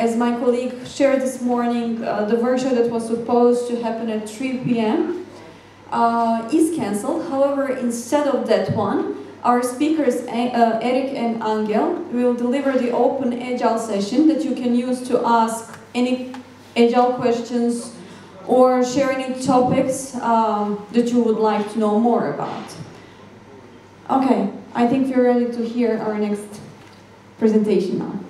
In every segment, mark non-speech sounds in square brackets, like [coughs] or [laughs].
as my colleague shared this morning, uh, the workshop that was supposed to happen at 3 p.m. Uh, is cancelled. However, instead of that one, our speakers, uh, Eric and Angel, will deliver the open Agile session that you can use to ask any Agile questions or share any topics um, that you would like to know more about. Okay, I think we're ready to hear our next presentation now.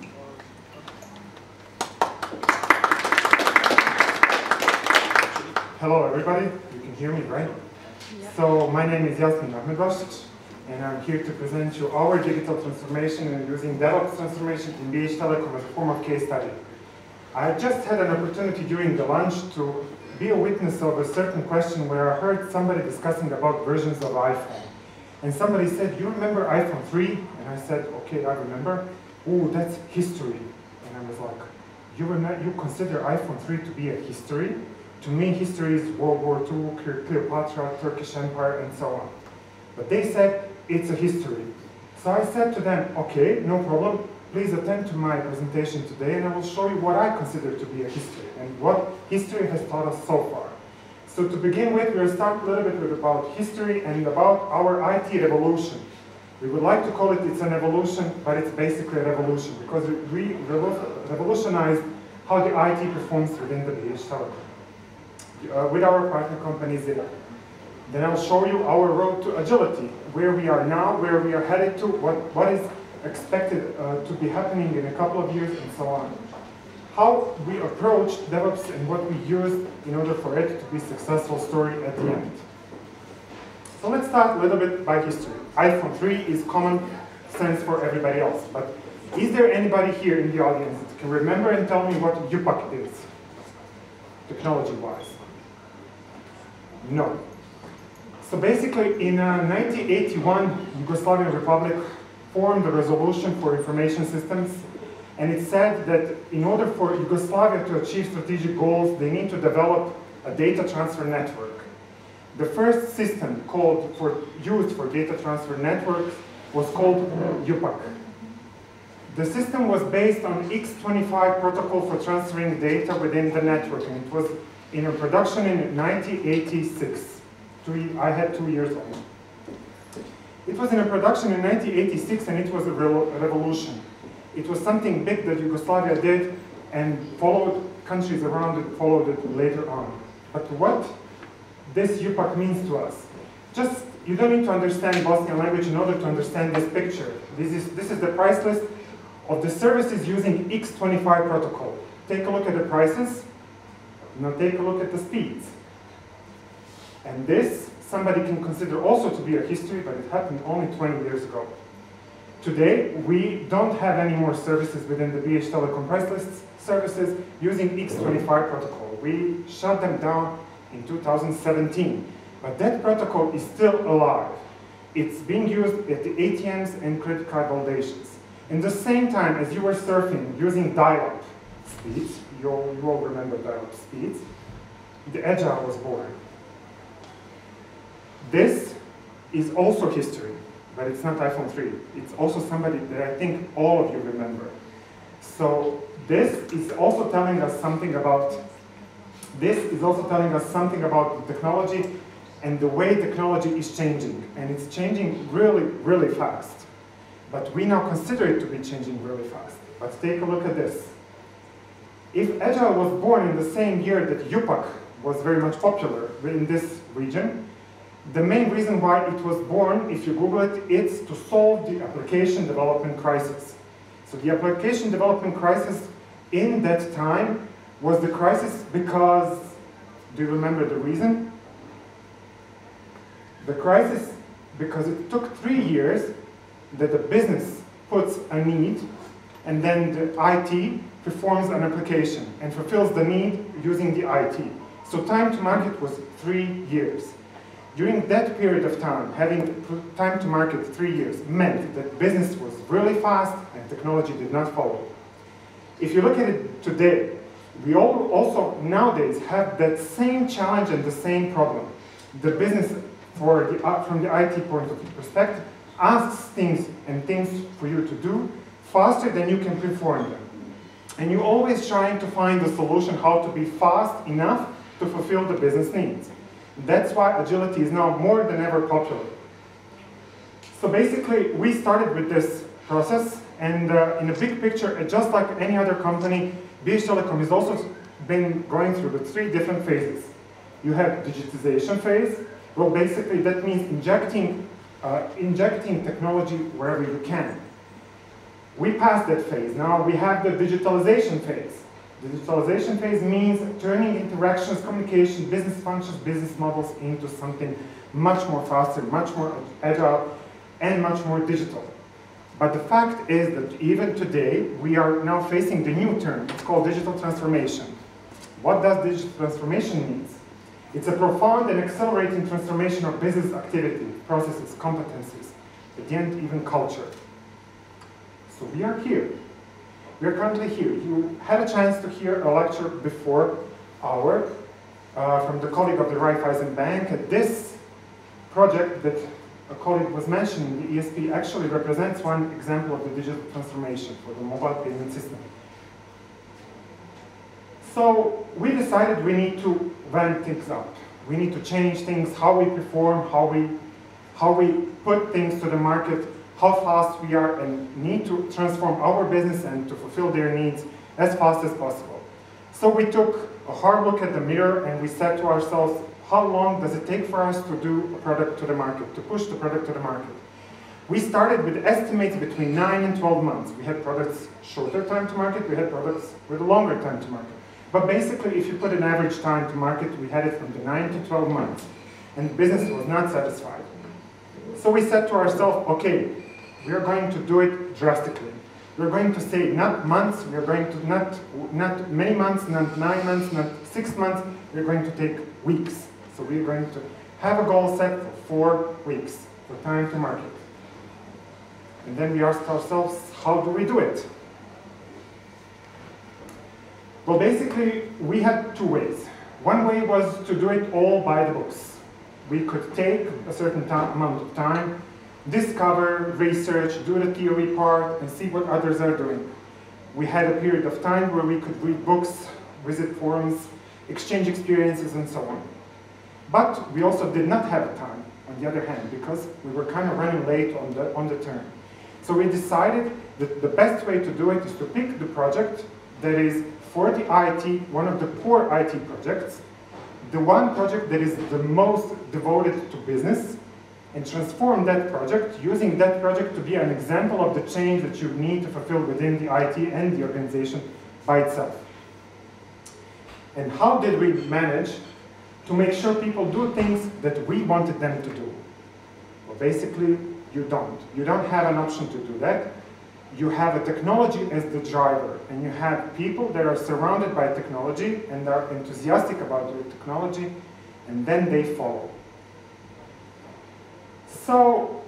Hello everybody, you can hear me, right? Yeah. So my name is Jasmin Ahmedbash and I'm here to present you our digital transformation and using DevOps transformation in BH Telecom as a form of case study. I just had an opportunity during the lunch to be a witness of a certain question where I heard somebody discussing about versions of iPhone. And somebody said, you remember iPhone 3? And I said, okay, I remember. Oh, that's history. And I was like, you, you consider iPhone 3 to be a history? To me, history is World War II, Cleopatra, Turkish Empire, and so on. But they said, it's a history. So I said to them, okay, no problem. Please attend to my presentation today and I will show you what I consider to be a history and what history has taught us so far. So to begin with, we'll start a little bit with about history and about our IT revolution. We would like to call it it's an evolution, but it's basically a revolution because we revolutionized how the IT performs within the BH Telecom uh, with our partner company Zira. Then I'll show you our road to agility, where we are now, where we are headed to, what, what is expected uh, to be happening in a couple of years, and so on. How we approach DevOps and what we use in order for it to be a successful story at the end. So let's start a little bit by history. iPhone 3 is common sense for everybody else, but is there anybody here in the audience that can remember and tell me what JUPAK is, technology-wise? No. So basically, in uh, 1981, Yugoslavian Republic formed a resolution for information systems, and it said that in order for Yugoslavia to achieve strategic goals, they need to develop a data transfer network. The first system called for, used for data transfer networks was called JUPAK. The system was based on X25 protocol for transferring data within the network, and it was in a production in 1986. Two, I had two years old. It was in a production in 1986 and it was a revolution. It was something big that Yugoslavia did and followed countries around it followed it later on. But what this JUPAK means to us, just you don't need to understand Bosnian language in order to understand this picture. This is, this is the price list of the services using X25 protocol. Take a look at the prices. Now take a look at the speeds. And this, somebody can consider also to be a history, but it happened only 20 years ago. Today, we don't have any more services within the BH Telecom price services using X25 protocol. We shut them down in 2017. But that protocol is still alive. It's being used at the ATMs and credit card validations. In the same time as you were surfing using dial-up speeds, you all, you all remember dial-up speeds, the Agile was born. This is also history, but it's not iPhone 3. It's also somebody that I think all of you remember. So this is also telling us something about, this is also telling us something about the technology and the way technology is changing. And it's changing really, really fast. But we now consider it to be changing really fast. Let's take a look at this. If Agile was born in the same year that JUPAK was very much popular in this region, the main reason why it was born, if you Google it, it's to solve the application development crisis. So the application development crisis in that time was the crisis because, do you remember the reason? The crisis because it took three years that the business puts a need and then the IT performs an application and fulfills the need using the IT. So time to market was three years. During that period of time, having time to market three years meant that business was really fast and technology did not follow. If you look at it today, we all also nowadays have that same challenge and the same problem. The business, for the, uh, from the IT point of perspective, asks things and things for you to do faster than you can perform them. And you're always trying to find the solution how to be fast enough to fulfill the business needs. That's why agility is now more than ever popular. So basically, we started with this process, and uh, in a big picture, uh, just like any other company, BH Telecom has also been going through the three different phases. You have digitization phase. Well, basically, that means injecting, uh, injecting technology wherever you can. We passed that phase. Now we have the digitalization phase. Digitalization phase means turning interactions, communication, business functions, business models into something much more faster, much more agile, and much more digital. But the fact is that even today, we are now facing the new term. It's called digital transformation. What does digital transformation mean? It's a profound and accelerating transformation of business activity, processes, competencies, at the end, even culture. So we are here. We are currently here. You had a chance to hear a lecture before our uh, from the colleague of the Raiffeisen Bank. This project that a colleague was mentioning, the ESP, actually represents one example of the digital transformation for the mobile payment system. So we decided we need to ramp things up. We need to change things, how we perform, how we, how we put things to the market, how fast we are, and need to transform our business and to fulfill their needs as fast as possible. So we took a hard look at the mirror and we said to ourselves, how long does it take for us to do a product to the market, to push the product to the market? We started with estimates between 9 and 12 months. We had products shorter time to market, we had products with a longer time to market. But basically, if you put an average time to market, we had it from the 9 to 12 months. And business was not satisfied. So we said to ourselves, okay, we are going to do it drastically. We're going to say not months, we're going to not, not many months, not nine months, not six months, we're going to take weeks. So we're going to have a goal set for four weeks for time to market. And then we ask ourselves, how do we do it? Well, basically, we had two ways. One way was to do it all by the books. We could take a certain amount of time, discover, research, do the theory part, and see what others are doing. We had a period of time where we could read books, visit forums, exchange experiences, and so on. But we also did not have time, on the other hand, because we were kind of running late on the, on the turn. So we decided that the best way to do it is to pick the project that is for the IT, one of the core IT projects, the one project that is the most devoted to business, and transform that project, using that project to be an example of the change that you need to fulfill within the IT and the organization by itself. And how did we manage to make sure people do things that we wanted them to do. Well, basically, you don't. You don't have an option to do that. You have a technology as the driver, and you have people that are surrounded by technology and are enthusiastic about the technology, and then they follow. So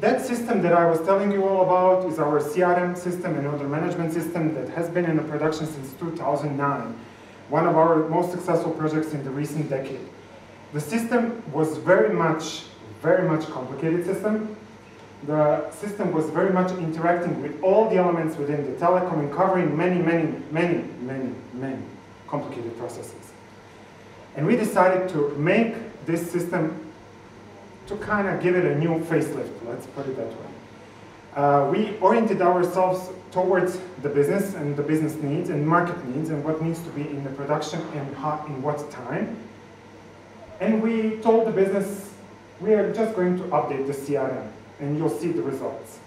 that system that I was telling you all about is our CRM system and order management system that has been in production since 2009 one of our most successful projects in the recent decade. The system was very much, very much complicated system. The system was very much interacting with all the elements within the telecom and covering many, many, many, many, many complicated processes. And we decided to make this system to kind of give it a new facelift, let's put it that way. Uh, we oriented ourselves towards the business and the business needs and market needs and what needs to be in the production and how, in what time. And we told the business, we are just going to update the CRM and you'll see the results.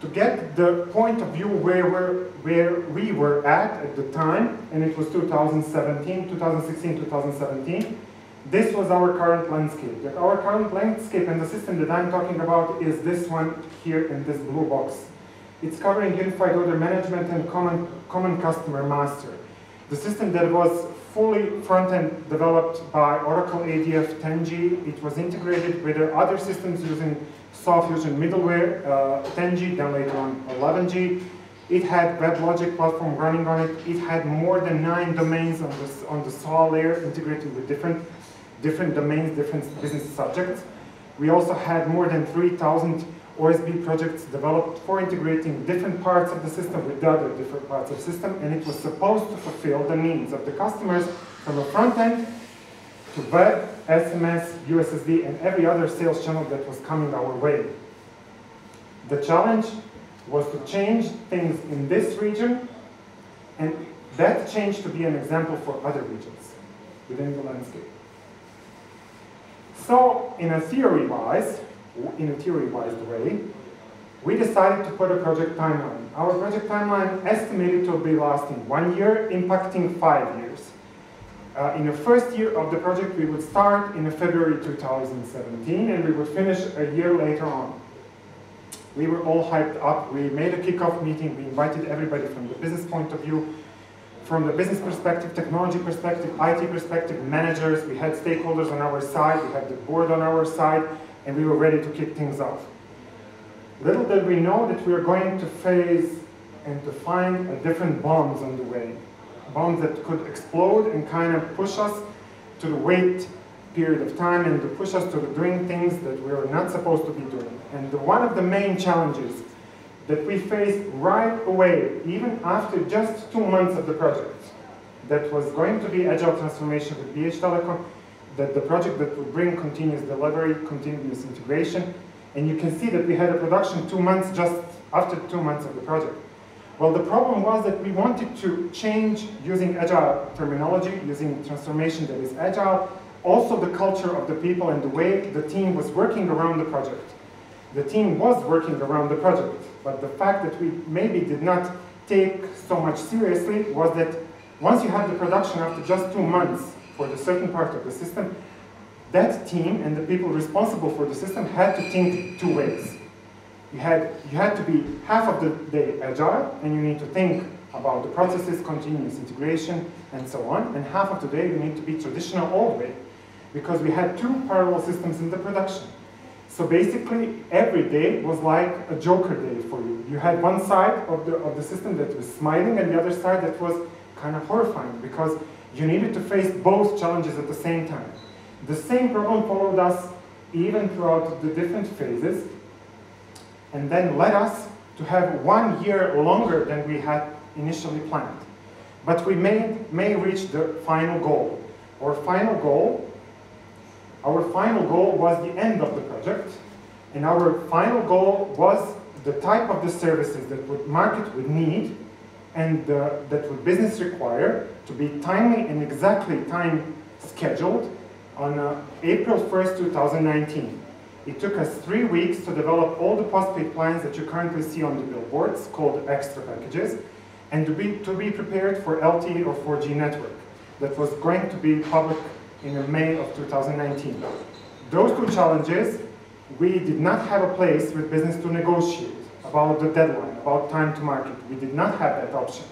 To get the point of view where, we're, where we were at at the time, and it was 2017, 2016, 2017, this was our current landscape. That our current landscape and the system that I'm talking about is this one here in this blue box. It's covering unified order management and common, common customer master. The system that was fully front-end developed by Oracle ADF 10G. It was integrated with other systems using SolveFusion middleware, uh, 10G, then later on 11G. It had WebLogic platform running on it. It had more than nine domains on the, on the SOA layer integrated with different different domains, different business subjects. We also had more than 3,000 OSB projects developed for integrating different parts of the system with other different parts of the system, and it was supposed to fulfill the needs of the customers from a front end to web, SMS, USSD, and every other sales channel that was coming our way. The challenge was to change things in this region, and that change to be an example for other regions within the landscape. So, in a theory-wise, in a theory-wise way, we decided to put a project timeline. Our project timeline estimated to be lasting one year, impacting five years. Uh, in the first year of the project, we would start in February 2017, and we would finish a year later on. We were all hyped up. We made a kickoff meeting. We invited everybody from the business point of view, from the business perspective, technology perspective, IT perspective, managers. We had stakeholders on our side. We had the board on our side and we were ready to kick things off. Little did we know that we were going to face and to find a different bombs on the way. Bombs that could explode and kind of push us to the wait period of time and to push us to doing things that we were not supposed to be doing. And one of the main challenges that we faced right away, even after just two months of the project, that was going to be agile transformation with BH Telecom, that the project that would bring continuous delivery, continuous integration, and you can see that we had a production two months just after two months of the project. Well, the problem was that we wanted to change using agile terminology, using transformation that is agile, also the culture of the people and the way the team was working around the project. The team was working around the project, but the fact that we maybe did not take so much seriously was that once you had the production after just two months, for the certain part of the system, that team and the people responsible for the system had to think two ways. You had, you had to be half of the day agile, and you need to think about the processes, continuous integration, and so on, and half of the day you need to be traditional old way, because we had two parallel systems in the production. So basically, every day was like a joker day for you. You had one side of the, of the system that was smiling, and the other side that was kind of horrifying, because you needed to face both challenges at the same time. The same problem followed us even throughout the different phases, and then led us to have one year longer than we had initially planned. But we may, may reach the final goal. Our final goal, our final goal was the end of the project, and our final goal was the type of the services that would market would need and uh, that would business require to be timely and exactly time scheduled on uh, April 1st, 2019. It took us three weeks to develop all the postpaid plans that you currently see on the billboards, called extra packages, and to be, to be prepared for LTE or 4G network that was going to be public in May of 2019. Those two challenges, we did not have a place with business to negotiate about the deadline, about time to market. We did not have that option.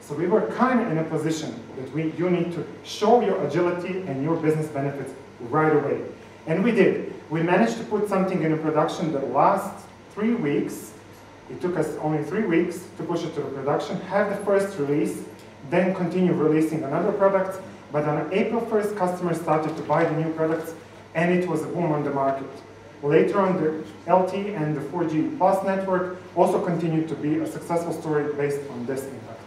So we were kind of in a position that we, you need to show your agility and your business benefits right away. And we did. We managed to put something in production that lasts three weeks. It took us only three weeks to push it to the production, have the first release, then continue releasing another product. But on April 1st, customers started to buy the new products, and it was a boom on the market. Later on, the LT and the 4G Plus network also continued to be a successful story based on this impact.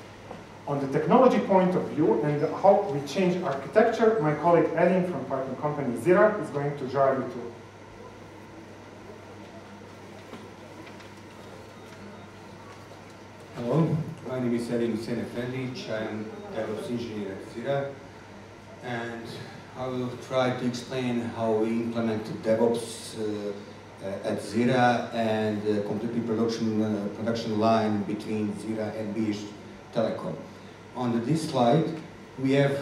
On the technology point of view and how we change architecture, my colleague Edin from partner company Zira is going to drive you through. Hello, my name is Edin Husejnefendić. I am DevOps engineer at Zira, and I will try to explain how we implemented DevOps uh, at Zira and uh, completely production uh, production line between Zira and BH Telecom on this slide, we have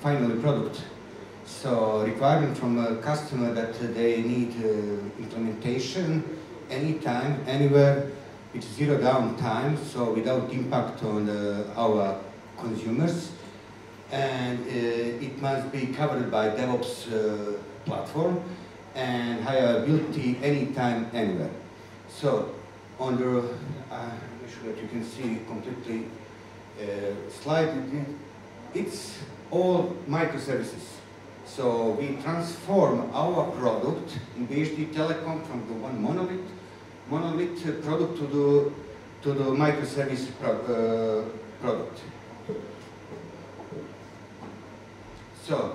finally product. So requirement from a customer that they need uh, implementation anytime, anywhere, with zero downtime, so without impact on uh, our consumers. And uh, it must be covered by DevOps uh, platform and high availability anytime, anywhere. So on the, uh, make sure that you can see completely uh, slide, it's all microservices. So we transform our product in BHT Telecom from the one monolith monolith product to the to the microservice pro, uh, product. So,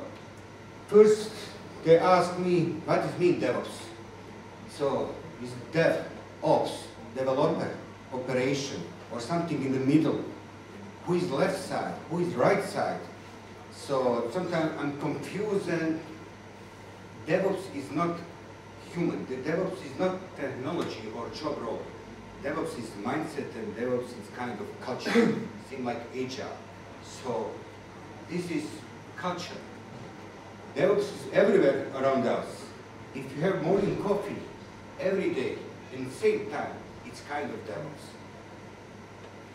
first they ask me what is mean DevOps. So, is Dev, Ops, developer, operation, or something in the middle? Who is left side? Who is right side? So sometimes I'm confused and DevOps is not human. The DevOps is not technology or job role. DevOps is mindset and DevOps is kind of culture, [coughs] Seem like agile. So this is culture. DevOps is everywhere around us. If you have morning coffee every day in the same time, it's kind of DevOps.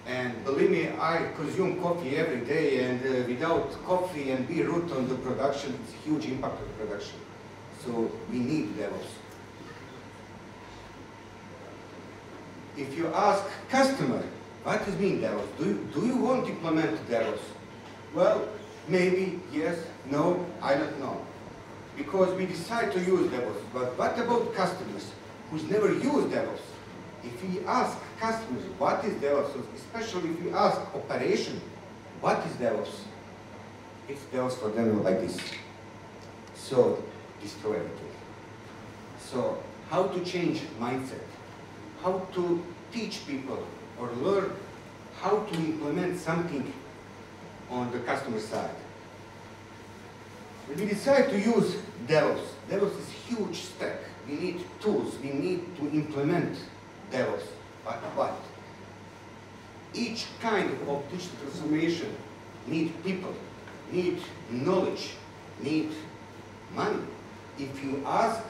And believe me, I consume coffee every day, and uh, without coffee and be root on the production, it's a huge impact on the production. So we need DevOps. If you ask customer, what does mean DevOps? Do you, do you want to implement DevOps? Well, maybe, yes, no, I don't know. Because we decide to use DevOps, but what about customers who's never used DevOps? If we ask customers what is DevOps, especially if we ask operation, what is DevOps? It's DevOps for them like this. So, destroy everything. So, how to change mindset? How to teach people or learn how to implement something on the customer side. We decide to use DevOps, DevOps is huge stack. We need tools, we need to implement DevOps. But what? Each kind of digital transformation need people, need knowledge, need money. If you ask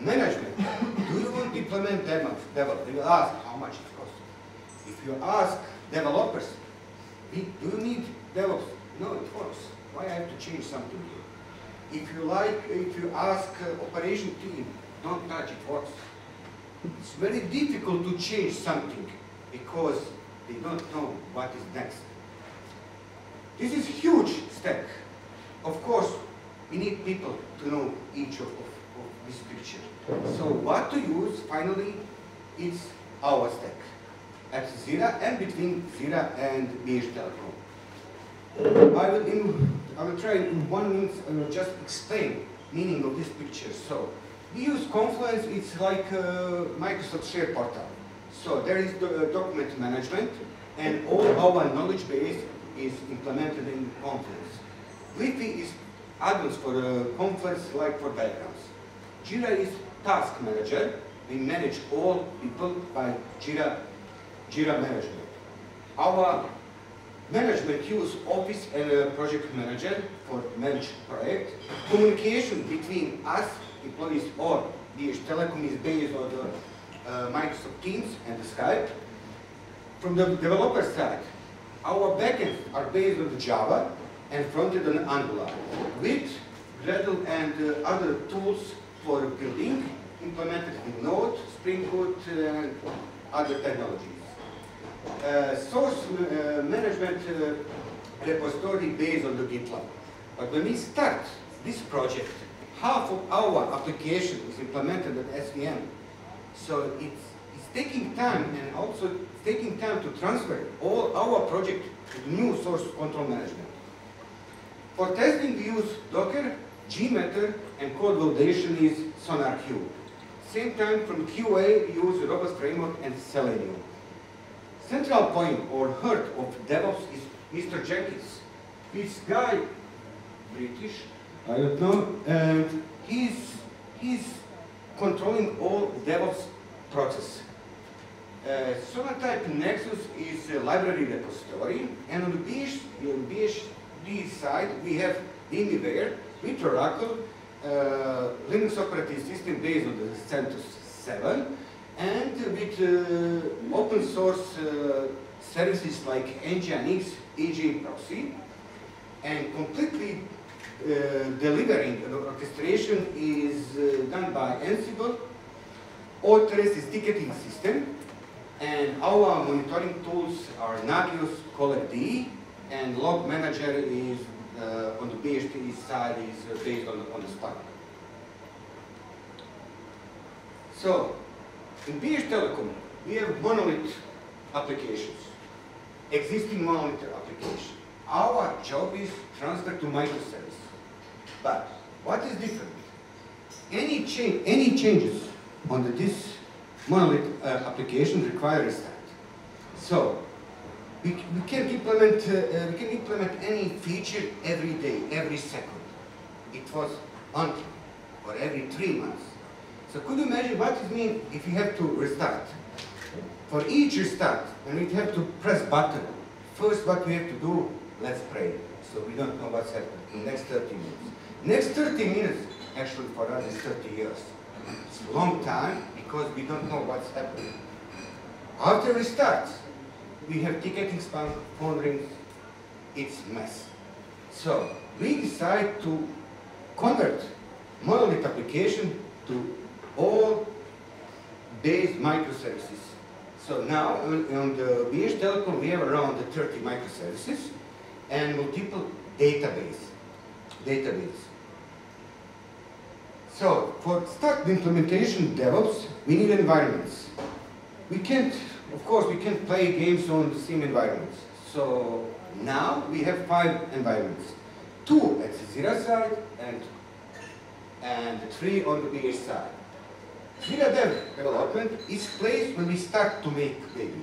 management, do you want to implement DevOps? They will ask how much it costs. If you ask developers, do you need DevOps? No, it works. Why I have to change something here? If you like, if you ask uh, operation team, don't touch it, works. It's very difficult to change something because they don't know what is next. This is huge step. Of course, we need people to know each of, of, of this picture. So what to use, finally, is our stack at Zira and between Zira and Telecom. I will, I will try in one minute uh, just explain meaning of this picture. So we use Confluence, it's like a Microsoft Share portal. So there is the uh, document management and all our knowledge base is implemented in Confluence. Gliffy is add-ons for uh, Confluence like for diagrams. Jira is task manager. We manage all people by Jira, Jira management. Our management use Office and uh, project manager for manage project. Communication between us employees or BH Telecom is based on the uh, Microsoft Teams and Skype. From the developer side, our backends are based on Java and frontend on Angular with Gradle and uh, other tools for building implemented in Node, Spring Boot, and other technologies. Uh, source uh, management uh, repository based on the GitLab. But when we start this project, half of our application is implemented at SVN. So it's, it's taking time and also taking time to transfer all our project to the new source control management. For testing, we use Docker, JMeter, and code validation is SonarQube. Same time from QA, we use Robot Framework and Selenium. Central point or heart of DevOps is Mr. Jenkins. This guy, British, I don't know, and he's, he's controlling all DevOps process. Uh, Sonatype Nexus is a library repository, and on the BH, on BHT side, we have VMware with Oracle, uh, Linux operating system based on the CentOS 7, and with uh, open source uh, services like Nginx, HAProxy, and completely uh, delivering the orchestration is uh, done by Ansible. Authorized is ticketing system, and our monitoring tools are Nagios, CollectD, and Log Manager is uh, on the BHT side is uh, based on, on the Spark. So, in BH Telecom, we have monolith applications, existing monolith application. Our job is transfer to microservice. But what is different? Any change, any changes on the, this monolith uh, application require restart. So we, we can implement uh, uh, we can implement any feature every day, every second. It was monthly or every three months. So could you imagine what it means if you have to restart? For each restart, when we have to press button, first what we have to do, let's pray. So we don't know what's happening in the next 30 minutes. Next 30 minutes, actually for us is 30 years. It's a long time because we don't know what's happening. After restart, we have ticketing spam, phone rings, it's mess. So we decide to convert monolith application to all base microservices. So now on, on the BH Telecom we have around 30 microservices and multiple database. Database. So for start the implementation DevOps, we need environments. We can't, of course, we can't play games on the same environments. So now we have five environments. Two at the Zira side and, and three on the BH side. Dev development is place when we start to make baby.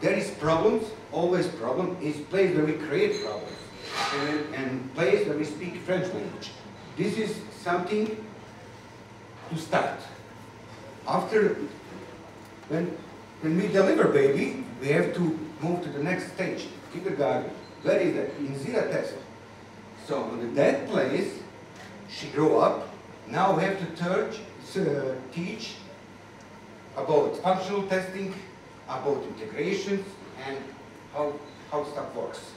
There is problems, always problem, is place where we create problems. And, and place where we speak French language. This is something to start. After, when, when we deliver baby, we have to move to the next stage, kindergarten. Where is that? In Zira test. So in that place, she grew up. Now we have to uh, teach about functional testing, about integrations, and how, how stuff works.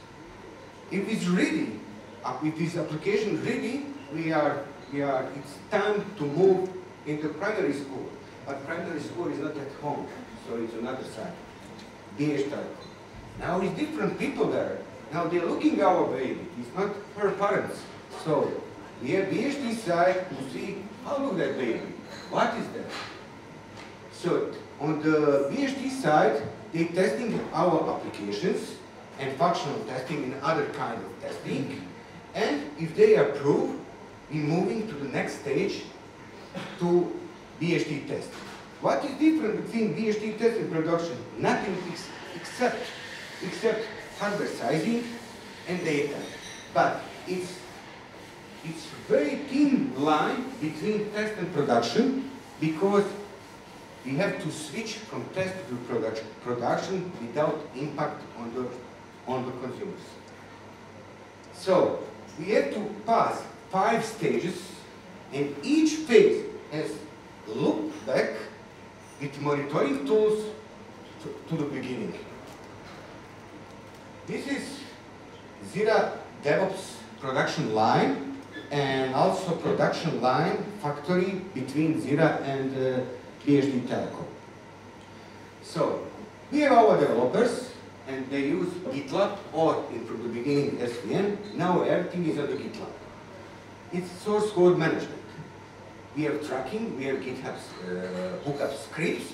If it's ready, uh, if this application ready, we are, we are, it's time to move into primary school. But primary school is not at home, so it's another side. Telecom. Now it's different people there. Now they're looking our baby. It's not her parents. So we have BHT side to see how look that baby. What is that? So on the BHT side, they're testing our applications and functional testing and other kind of testing. And if they approve, we're moving to the next stage to BHT test. What is different between BHT test and production? Nothing ex except, except hardware sizing and data. But it's, it's very thin line between test and production because we have to switch from test to production, without impact on the, on the consumers. So we have to pass five stages and each phase has look back with monitoring tools to, to the beginning. This is Zira DevOps production line and also production line factory between Zira and uh, BHT Telecom. So we are our developers and they use GitLab or from the beginning SVN. Now everything is on the GitLab. It's source code management. We have tracking, we have GitHub uh, hookup scripts,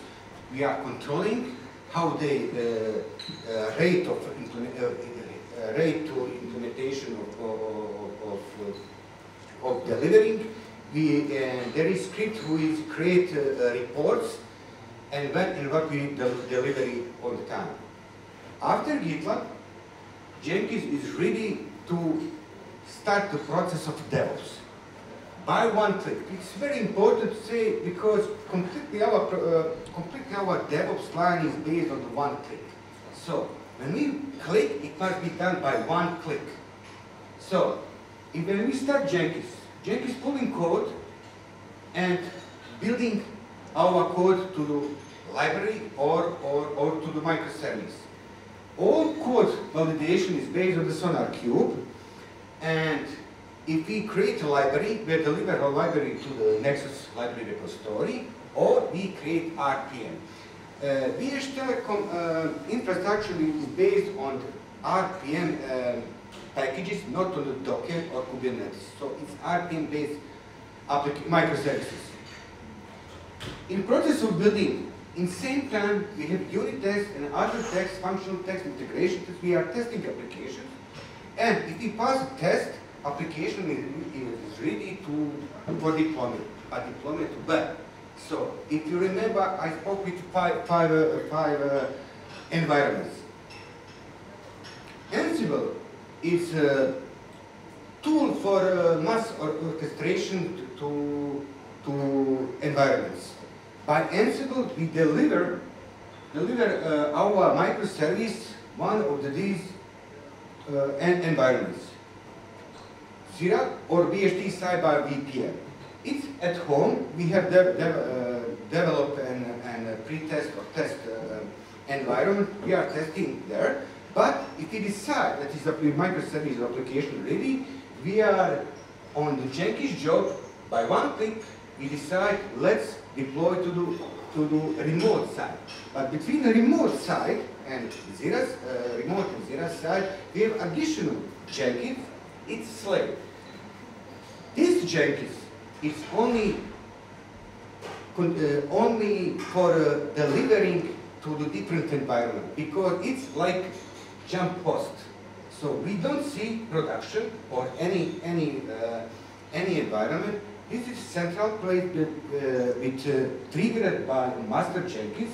we are controlling how the uh, uh, rate of uh, uh, rate to implementation of, of, of, of delivering. We, uh, there is script who is create uh, uh, reports and when and what we del delivery all the time. After GitLab, Jenkins is ready to start the process of DevOps by one click. It's very important to say because completely our, uh, completely our DevOps line is based on the one click. So when we click, it must be done by one click. So if when we start Jenkins, Jenkins pulling code and building our code to the library or, or, or to the microservice. All code validation is based on the SonarQube and if we create a library, we deliver a library to the Nexus library repository, or we create RPM. Uh, Telecom uh, infrastructure is based on RPM uh, packages, not on the Docker or Kubernetes. So it's RPM-based microservices. In process of building In same time, we have unit tests and other tests, functional tests, integration tests. We are testing applications. And if we pass a test, application is, is ready to, for deployment, a deployment to web. So if you remember, I spoke with five, five, uh, five uh, environments. Ansible is a tool for uh, mass or orchestration to, to environments. By Ansible, we deliver, deliver uh, our microservice, one of the, these uh, environments. Zira or BHD Cyber VPN. It's at home. We have de de uh, developed an, an pre-test or test uh, environment. We are testing there. But if we decide that is a microservice application ready, we are on the Jenkins job. By one click, we decide let's deploy to the to the remote side. But between the remote side and Zira's uh, remote and Zira's side, we have additional Jenkins. It's slave. This Jenkins is only uh, only for uh, delivering to the different environment because it's like jump post. So we don't see production or any any uh, any environment. This is central with, uh, with uh, triggered by master Jenkins,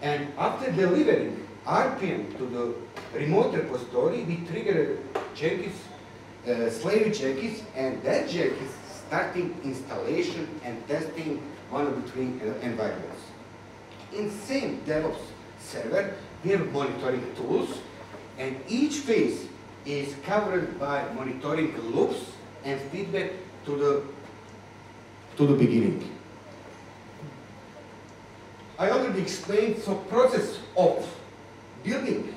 and after delivering RPM to the remote repository, we trigger Jenkins, uh, slave Jenkins, and that Jenkins starting installation and testing one of the three environments. In same DevOps server, we have monitoring tools, and each phase is covered by monitoring loops and feedback to the, to the beginning. I already explained, so process of building,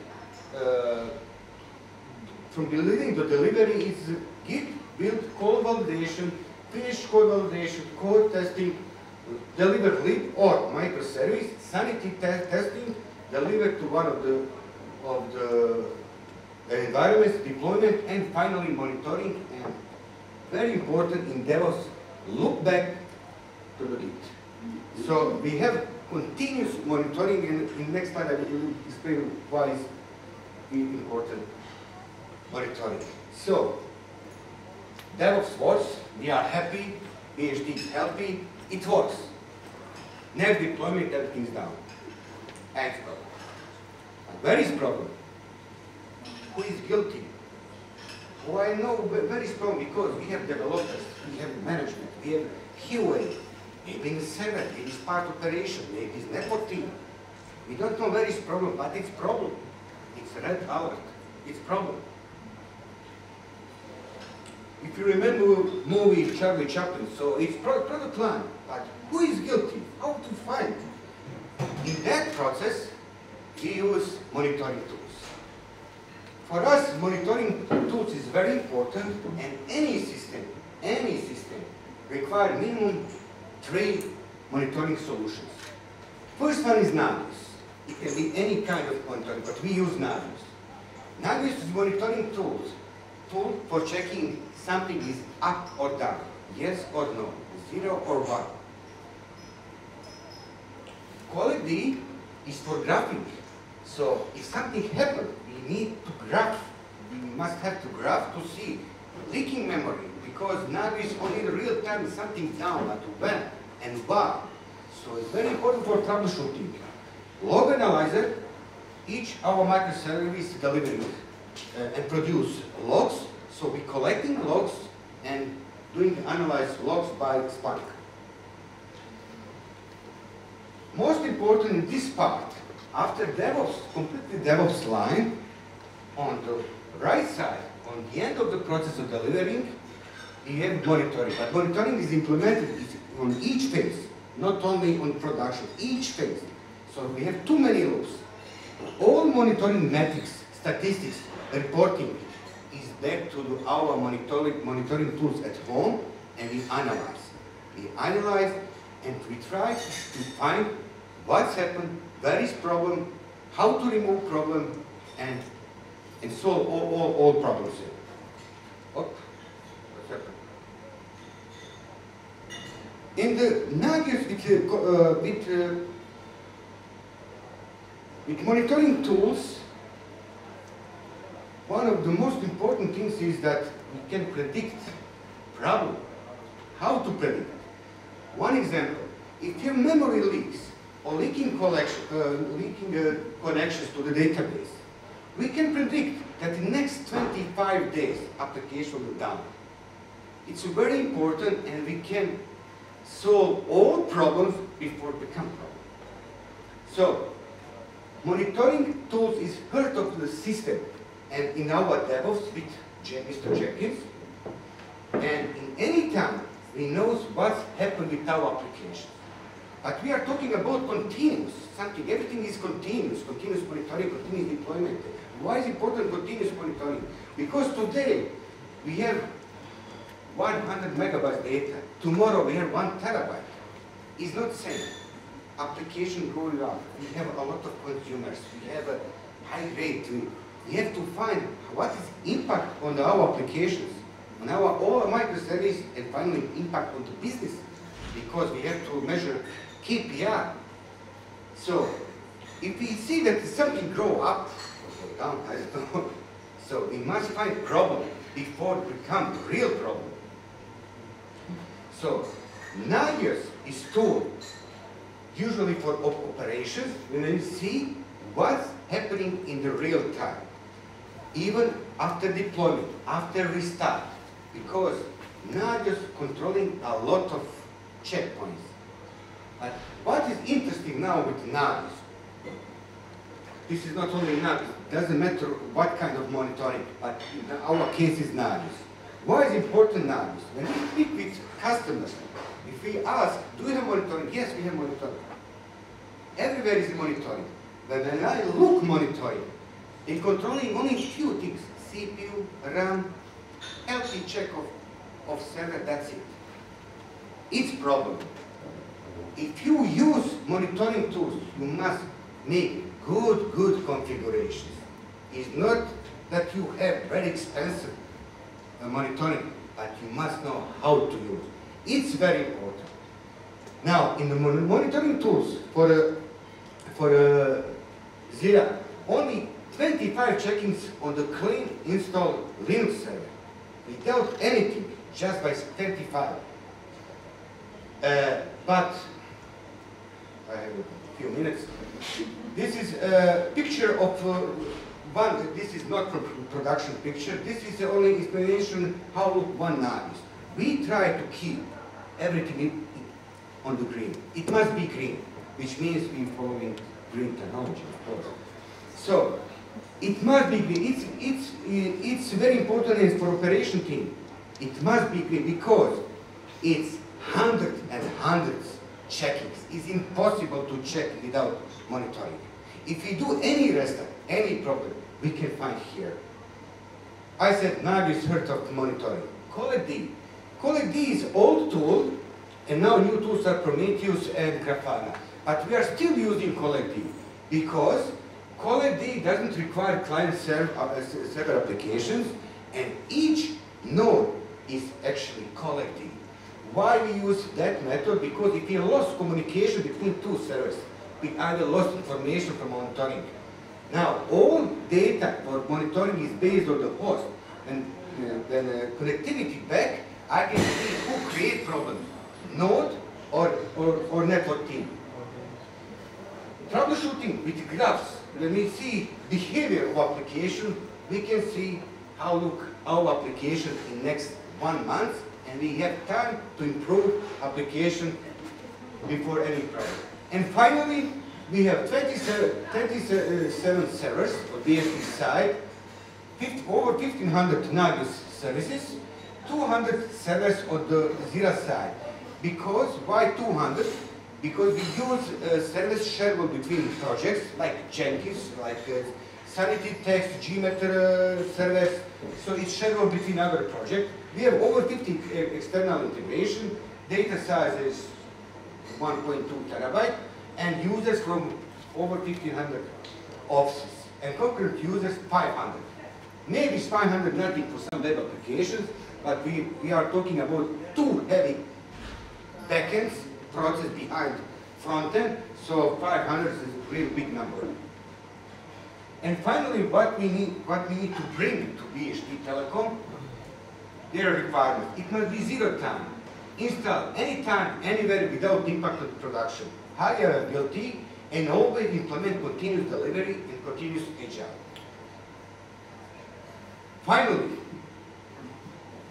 uh, from building to delivery is git, build, call validation, finish code validation, code testing, deliver lib or microservice, sanity te testing, delivered to one of the of the environments, deployment, and finally monitoring. And very important in DevOps, look back to the Git. So we have continuous monitoring, and in next slide I will explain why it's important monitoring. So DevOps works, we are happy, BHT is happy, it works. Next deployment, everything's down. And where is problem? Who is guilty? Oh, I know is problem because we have developers, we have management, we have QA, maybe in server, maybe it's part operation, maybe it's network team. We don't know where is problem, but it's problem. It's red alert. It's problem. If you remember movie Charlie Chaplin, so it's product line, but who is guilty? How to find? In that process, we use monitoring tools. For us, monitoring tools is very important, and any system, any system, require minimum three monitoring solutions. First one is Nagios. It can be any kind of monitoring, but we use Nagios. Nagios is monitoring tools, tool for checking something is up or down, yes or no, zero or one. Quality is for graphing. So if something happened, we need to graph. We must have to graph to see leaking memory because now it's only real time something down, but when and why. So it's very important for troubleshooting. Log analyzer, each our microservice delivering uh, and produce logs so we're collecting logs and doing analyze logs by Spark. Most important in this part, after DevOps, completely DevOps line, on the right side, on the end of the process of delivering, we have monitoring. But monitoring is implemented on each phase, not only on production, each phase. So we have too many loops. All monitoring metrics, statistics, reporting, is back to our monitoring, monitoring tools at home and we analyze. We analyze and we try to find what's happened, where is problem, how to remove problem, and, and solve all, all, all problems here. Happened? In the Nagios with, uh, uh, with uh, with monitoring tools, one of the most important things is that we can predict problem. How to predict? One example, if your memory leaks or leaking, uh, uh, connections to the database, we can predict that the next 25 days, application will down. It's very important and we can solve all problems before it become problem. So, monitoring tools is part of the system and in our DevOps with Mr. Jenkins, and in any time we know what's happened with our applications. But we are talking about continuous, something, everything is continuous, continuous monitoring, continuous deployment. Why is important continuous monitoring? Because today we have 100 megabytes data. Tomorrow we have one terabyte. It's not same. Application growing up. We have a lot of consumers. We have a high rate. We, have to find what is impact on our applications, on our all microservice, and finally impact on the business, because we have to measure KPI. So if we see that something grow up or go down, I don't know. [laughs] So we must find problem before it becomes real problem. So Nagios is tool usually for op operations when we see what's happening in the real time, even after deployment, after restart, because Nagios controlling a lot of checkpoints. But what is interesting now with Nagios, this is not only Nagios, doesn't matter what kind of monitoring, but in our case is Nagios. Why is important Nagios? When we speak with customers, if we ask, do you have monitoring? Yes, we have monitoring. Everywhere is monitoring. But when I look monitoring, in controlling only few things, CPU, RAM, healthy check of, of server, that's it. It's problem. If you use monitoring tools, you must make good, good configurations. It's not that you have very expensive uh, monitoring, but you must know how to use. It's very important. Now, in the monitoring tools for uh, for uh, Zira, only 25 checkings on the clean installed Linux server, without anything, just by 25. Uh, but Have a few minutes. This is a picture of uh, one. This is not production picture. This is the only explanation how one night. We try to keep everything on the green. It must be green, which means we're following green technology, of course. So it must be green. It's it's it's very important for operation team. It must be green because it's hundreds and hundreds checkings. It's impossible to check without monitoring. If we do any restart, any problem, we can find here. I said, now you heard of monitoring. CollectD. D is old tool, and now new tools are Prometheus and Grafana. But we are still using Collect D because Collect D doesn't require client server, uh, applications, and each node is actually CollectD. Why we use that method? Because if we lost communication between two servers, we either lost information from monitoring. Now, all data for monitoring is based on the host. And uh, when uh, connectivity back, I can see who create problem, node or, or, or network team. Troubleshooting with graphs, when we see behavior of application, we can see how look our application in next one month and we have time to improve application before any problem. And finally, we have 27, 27 servers on the BSP side, 50, over 1500 Nagios services, 200 servers on the Zira side. Because, why 200? Because we use uh, service shareable between projects like Jenkins, like uh, Sanity Text, JMeter uh, service, so it's shareable between other projects. We have over 50 uh, external integration. Data size is 1.2 terabyte, and users from over 1,500 offices, and concurrent users 500. Maybe it's 500 nothing for some web applications, but we, we are talking about two heavy backends, process behind front end, so 500 is a really big number. And finally, what we need, what we need to bring to BHT Telecom, their requirements. It must be zero time, install anytime, anywhere without impact on production, high availability, and always implement continuous delivery and continuous agile. Finally,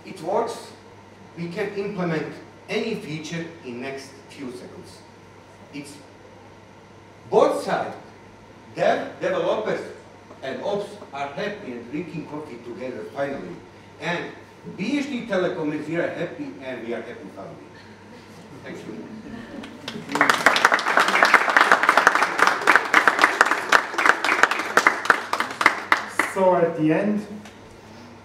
it works, we can implement any feature in next few seconds. It's both sides, dev, developers and ops are happy and drinking coffee together finally. And BHT Telecom is here happy and we are happy family. Thank you. So at the end,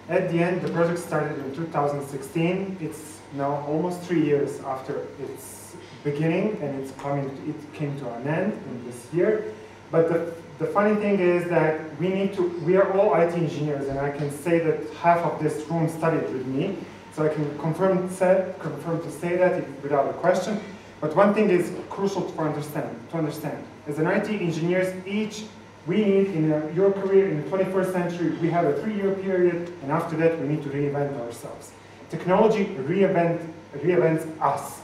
at the end, the project started in 2016. It's now almost three years after its beginning, and it's coming. It came to an end in this year. But the, the funny thing is that we need to. We are all IT engineers, and I can say that half of this room studied with me, so I can confirm, say, confirm to say that without a question. But one thing is crucial to understand. To understand, as an IT engineers, each we need in a, your career in the 21st century, we have a three-year period, and after that we need to reinvent ourselves. Technology reinvent, reinvents us,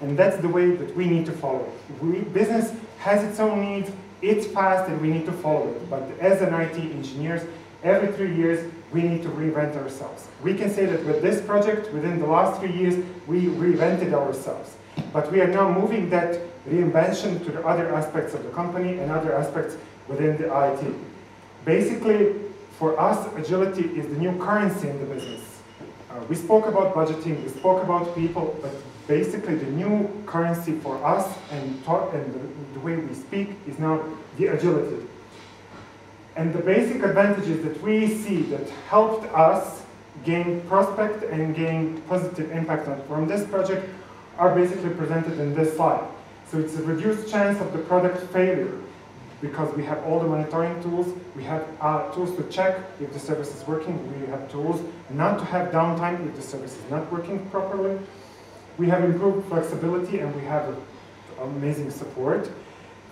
and that's the way that we need to follow. We, business has its own needs, it's fast, and we need to follow it. But as an IT engineers, every three years we need to reinvent ourselves. We can say that with this project, within the last three years, we reinvented ourselves. But we are now moving that reinvention to the other aspects of the company and other aspects within the IT. Basically, for us, agility is the new currency in the business. Uh, we spoke about budgeting, we spoke about people, but basically the new currency for us and, talk, and the, the way we speak is now the agility. And the basic advantages that we see that helped us gain prospect and gain positive impact on, from this project are basically presented in this slide. So it's a reduced chance of the product failure because we have all the monitoring tools, we have uh, tools to check if the service is working, we have tools not to have downtime if the service is not working properly. We have improved flexibility and we have amazing support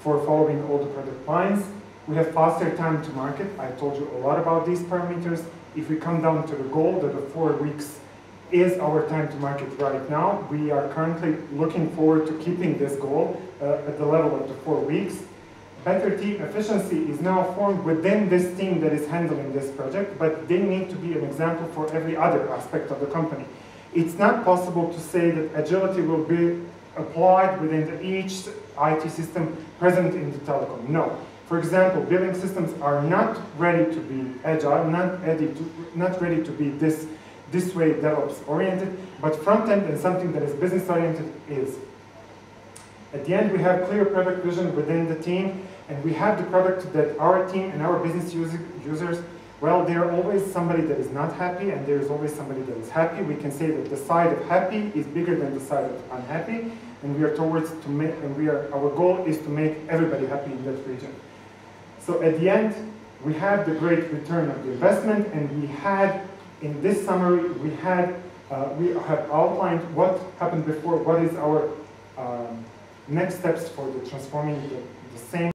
for following all the product lines. We have faster time to market. I told you a lot about these parameters. If we come down to the goal that the four weeks is our time to market right now, we are currently looking forward to keeping this goal uh, at the level of the four weeks better team efficiency is now formed within this team that is handling this project, but they need to be an example for every other aspect of the company. It's not possible to say that agility will be applied within each IT system present in the telecom. No. For example, billing systems are not ready to be agile, not ready to, not ready to be this, this way DevOps oriented, but front end and something that is business oriented is. At the end, we have clear product vision within the team and we have the product that our team and our business user, users, well, there always somebody that is not happy and there is always somebody that is happy. We can say that the side of happy is bigger than the side of unhappy, and we are towards to make, and we are, our goal is to make everybody happy in that region. So at the end, we have the great return of the investment, and we had, in this summary, we had, uh, we have outlined what happened before, what is our um, next steps for the transforming the, the same